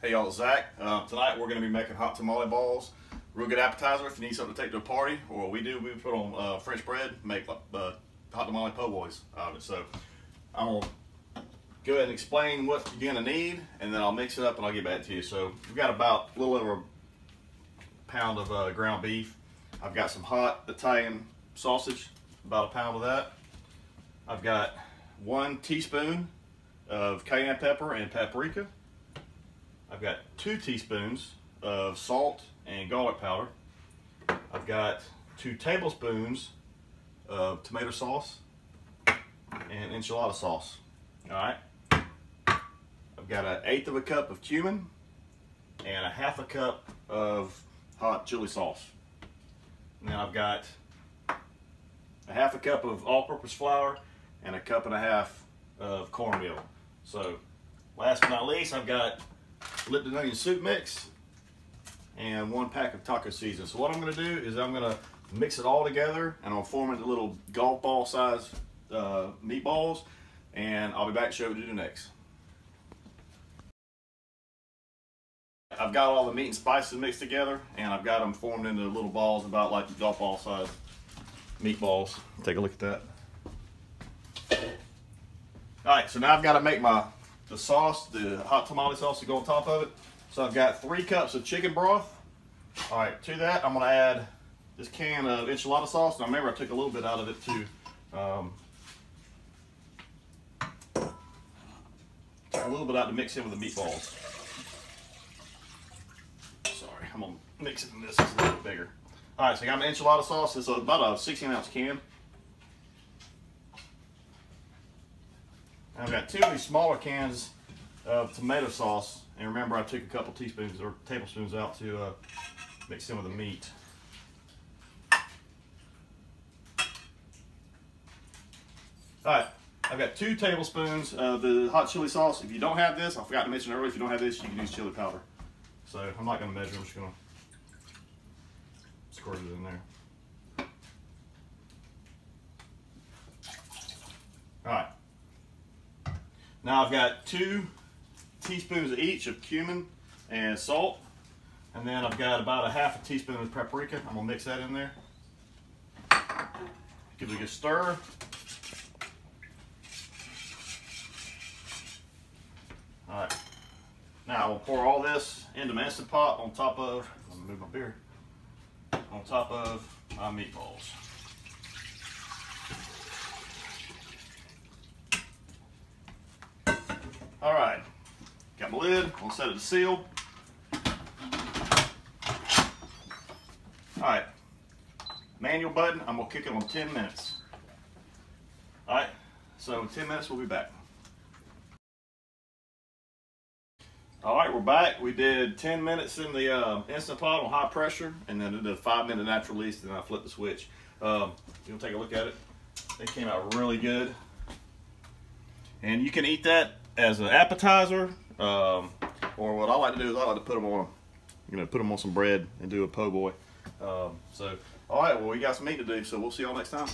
Hey y'all, Zach. Uh, tonight we're going to be making hot tamale balls. Real good appetizer if you need something to take to a party, or what we do, we put on uh, French bread, make uh, hot tamale po' boys out of it. So I'm going to go ahead and explain what you're going to need, and then I'll mix it up and I'll get back to you. So we've got about a little over a pound of uh, ground beef. I've got some hot Italian sausage, about a pound of that. I've got one teaspoon of cayenne pepper and paprika. I've got two teaspoons of salt and garlic powder. I've got two tablespoons of tomato sauce and enchilada sauce. All right. I've got an eighth of a cup of cumin and a half a cup of hot chili sauce. And then I've got a half a cup of all-purpose flour and a cup and a half of cornmeal. So last but not least, I've got Lipton onion soup mix and one pack of taco seasoning. So what I'm gonna do is I'm gonna mix it all together and I'll form into little golf ball size uh, meatballs and I'll be back to show you do next. I've got all the meat and spices mixed together and I've got them formed into little balls about like golf ball size meatballs. Take a look at that. All right, so now I've got to make my the sauce, the hot tamale sauce to go on top of it. So I've got three cups of chicken broth. All right, to that I'm gonna add this can of enchilada sauce. Now remember I took a little bit out of it too. Um, a little bit out to mix in with the meatballs. Sorry, I'm gonna mix it in this, it's a little bit bigger. All right, so I got my enchilada sauce. It's about a 16 ounce can. I've got two of these smaller cans of tomato sauce. And remember, I took a couple teaspoons or tablespoons out to uh, mix in with the meat. All right, I've got two tablespoons of the hot chili sauce. If you don't have this, I forgot to mention earlier, if you don't have this, you can use chili powder. So I'm not gonna measure, I'm just gonna squirt it in there. All right. Now I've got two teaspoons of each of cumin and salt. And then I've got about a half a teaspoon of paprika. I'm gonna mix that in there. Give it a good stir. All right. Now we'll pour all this into my Instant Pot on top of, move my beer, on top of my meatballs. All right, got my lid, I'll set it to seal. All right, manual button, I'm gonna kick it on 10 minutes. All right, so in 10 minutes we'll be back. All right, we're back. We did 10 minutes in the uh, Instant Pot on high pressure, and then did a five minute natural release, and then I flipped the switch. Um, you'll take a look at it. It came out really good. And you can eat that as an appetizer, um, or what I like to do is I like to put them on, you know, put them on some bread and do a po' boy. Um, so, all right, well, we got some meat to do, so we'll see y'all next time.